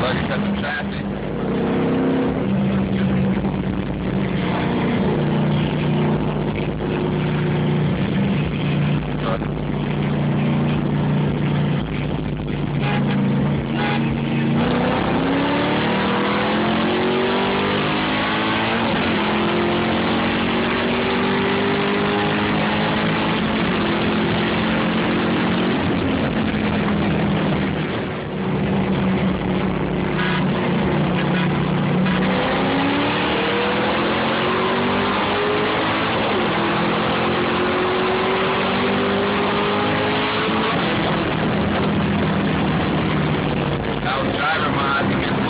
buddy cut the traffic. Thank you. driver mod. to